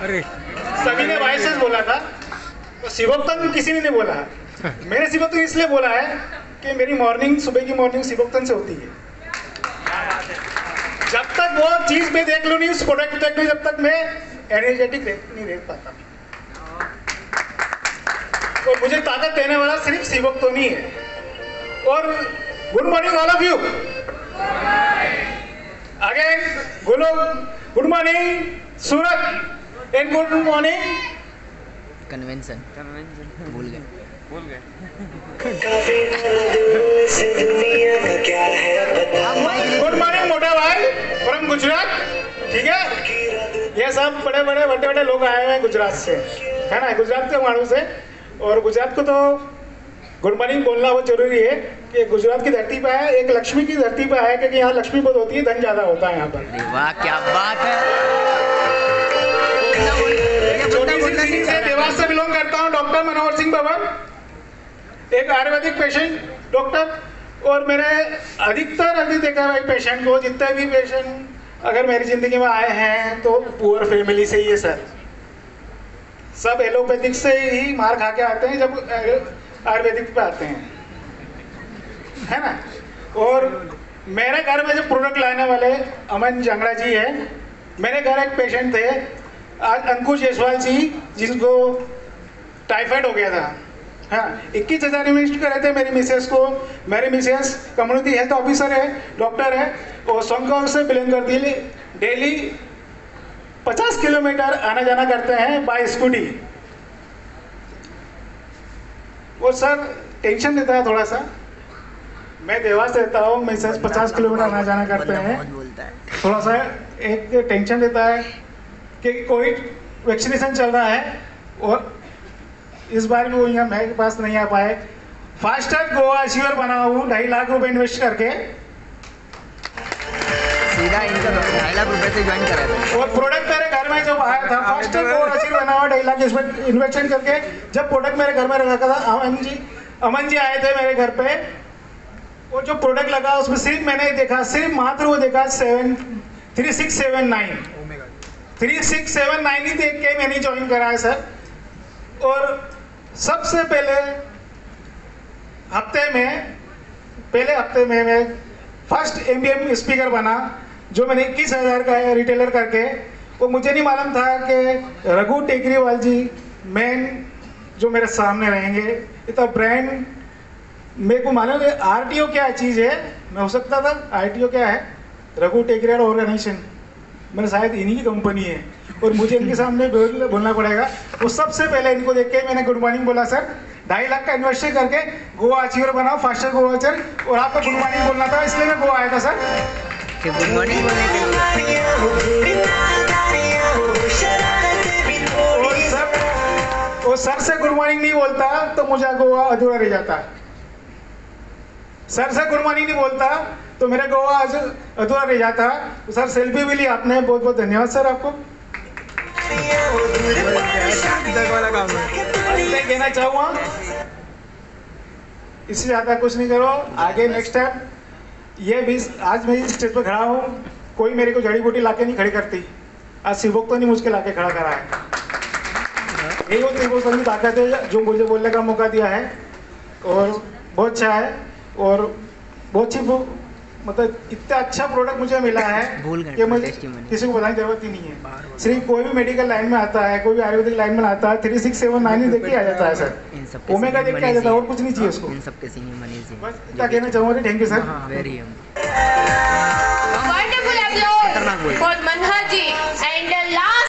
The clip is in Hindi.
अरे। सभी ने वाइसेस बोला था। तो शिवोक्तन किसी ने नहीं बोला। मैंने शिवोक्तन इसलिए बोला है कि मेरी मॉर्निंग सुबह की मॉर्निंग शिवोक्तन से होती है। जब तक वो चीज़ मैं देख लूँ नहीं, उस प्रोडक्ट देख लूँ, जब तक मैं एनर्जेटिक नहीं देख पाता। और मुझे ताकत देने वाला सिर्फ़ शिवोक्तन ही है। और good morning all of you again good morning Surat and good morning convention convention भूल गए। भूल गए। गुड मॉर्निंग मोटा भाई फ्रॉम गुजरात। ठीक है? ये सब बड़े बड़े बड़े बड़े लोग आए हुए हैं गुजरात से। है ना? गुजरात के मानू से। और गुजरात को तो गुड मॉर्निंग बोलना बहुत ज़रूरी है कि गुजरात की धरती पर है एक लक्ष्मी की धरती पर है क्योंकि यहाँ लक्ष्मी बहुत होती है धन ज़्यादा होता है यहाँ पर। वाह क्या बात है। देवास से बिलोंग करता हूँ डॉक्टर मनोहर सिंह भवन। एक आयुर्वेदिक पेशेंट डॉक्टर और मेरे अधिकतर अभी देखा है पेशेंट को जितने भी पेशेंट अगर मेरी ज़िंदगी में आए हैं तो पुअर फैमिली से ही है सर सब एलोपैथिक से ही मार खा के आते हैं जब आयुर्वेदिक पे आते हैं। है ना? और मेरे घर में जो प्रोडक्ट लाने वाले अमन जंगड़ा जी है मेरे घर एक पेशेंट थे आज अंकुश जयसवाल जी जिनको टाइफाइड हो गया था। हाँ इक्कीस हज़ार इन्वेस्ट करे थे मेरी मिसेस को। मेरी मिसेस कम्युनिटी हेल्थ ऑफिसर है डॉक्टर है और सोनगांव से बिलोंग करती है डेली पचास किलोमीटर आना जाना करते हैं बाय स्कूटी। वो सर टेंशन देता है थोड़ा सा मैं देवास रहता हूँ मिसेस पचास किलोमीटर आना जाना करते हैं। है। थोड़ा सा एक टेंशन देता है। कि कोविड वैक्सीनेशन चल रहा है और इस बार भी वो यहाँ मेरे पास नहीं आ पाए। फास्टर गोवा श्योर बना हूँ ढाई लाख रुपए इन्वेस्ट करके। सीधा इनका ढाई लाख रुपए से ज्वाइन करा था। और प्रोडक्ट मेरे घर में जब आया था फास्टर गोवा श्योर बना हुआ ढाई लाख इसमें इन्वेस्टमेंट करके जब प्रोडक्ट मेरे घर में रखा था अमन जी अमन जी आए थे मेरे घर पे। वो जो प्रोडक्ट लगा उसमें सिर्फ़ मैंने देखा सिर्फ़ मात्र वो देखा seven three six seven nine three six seven nine ही देख के मैंने ज्वाइन करा है सर और सबसे पहले हफ़्ते में, पहले हफ़्ते में मैं फ़र्स्ट एम स्पीकर बना, जो मैंने इक्कीस हज़ार का है रिटेलर करके। वो मुझे नहीं मालूम था कि रघु टेकरीवाल जी मेन जो मेरे सामने रहेंगे। इतना ब्रांड मेरे को मालूम है आरटीओ क्या चीज़ है? मैं हो सकता था आरटीओ क्या है? रघु टेकरियर ऑर्गेनाइजेशन मैंने शायद इन्हीं की कंपनी है। और मुझे इनके सामने बोलना पड़ेगा। वो सबसे पहले इनको देख के मैंने गुड मॉर्निंग बोला सर ढाई लाख का इन्वेस्ट करके गोवा अचीवर बनाओ फास्टर गोवा अचर और आपको गुड मॉर्निंग बोलना था इसलिए मैं गोवा आया था सर। गुड मॉर्निंग और सर से गुड मॉर्निंग नहीं बोलता तो मुझे गोवा अधूरा रह जाता। सर से गुड मॉर्निंग नहीं बोलता तो मेरा गोवा आज अधूरा रह जाता। तो सर सेल्फी भी ली आपने। बहुत बहुत धन्यवाद सर आपको। कहना इससे ज़्यादा कुछ नहीं करो। आगे नेक्स्ट टाइम ये भी, आज मैं इस स्टेज पर खड़ा हूँ। कोई मेरे को जड़ी बूटी लाके नहीं खड़ी करती। आज शिवक तो नहीं मुझके लाके खड़ा करा है। यही वो त्रिभुवन की ताकत है जो मुझे बोलने का मौका दिया है। और बहुत अच्छा है। और बहुत अच्छी वो- मतलब इतना अच्छा प्रोडक्ट मुझे मिला है भूल कि मुझे किसी को बताने की ज़रूरत ही नहीं है। सिर्फ़ कोई भी मेडिकल लाइन में आता है कोई भी आयुर्वेदिक लाइन में आता है थ्री सिक्स सेवन नाइन देख के आ जाता है सर ओमेगा देख के आ जाता है और कुछ नहीं चाहिए उसको। इन सब के सीनियर मनी जी बस इतना कहना चाहूँगा थैंक यू सर वेरी खतरनाक बोल।